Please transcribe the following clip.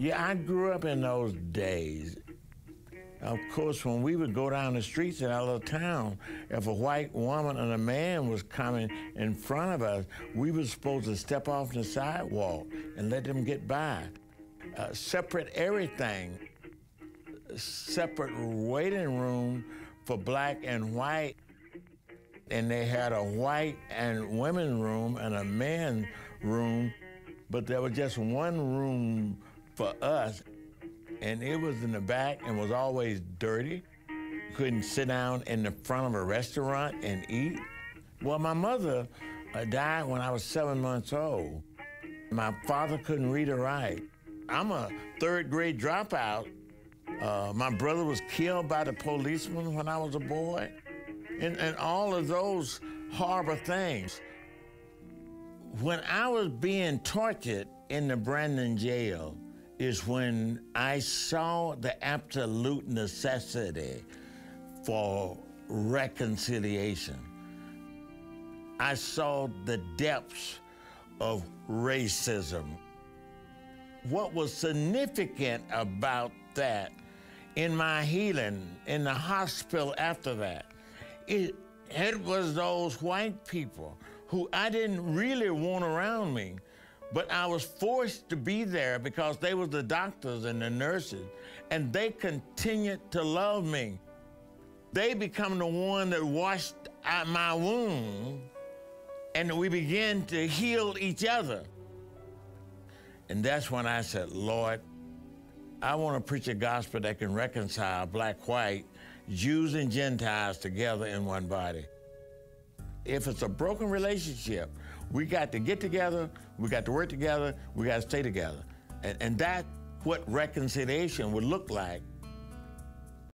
Yeah, I grew up in those days. Of course, when we would go down the streets in our little town, if a white woman and a man was coming in front of us, we were supposed to step off the sidewalk and let them get by. Uh, separate everything. Separate waiting room for black and white. And they had a white and women room and a men room, but there was just one room for us and it was in the back and was always dirty. Couldn't sit down in the front of a restaurant and eat. Well, my mother uh, died when I was seven months old. My father couldn't read or write. I'm a third grade dropout. Uh, my brother was killed by the policeman when I was a boy. And, and all of those horrible things. When I was being tortured in the Brandon jail, is when I saw the absolute necessity for reconciliation. I saw the depths of racism. What was significant about that in my healing in the hospital after that, it, it was those white people who I didn't really want around me but I was forced to be there because they were the doctors and the nurses, and they continued to love me. They become the one that washed out my wound, and we began to heal each other. And that's when I said, Lord, I want to preach a gospel that can reconcile black, white, Jews, and Gentiles together in one body. If it's a broken relationship, we got to get together, we got to work together, we got to stay together. And, and that's what reconciliation would look like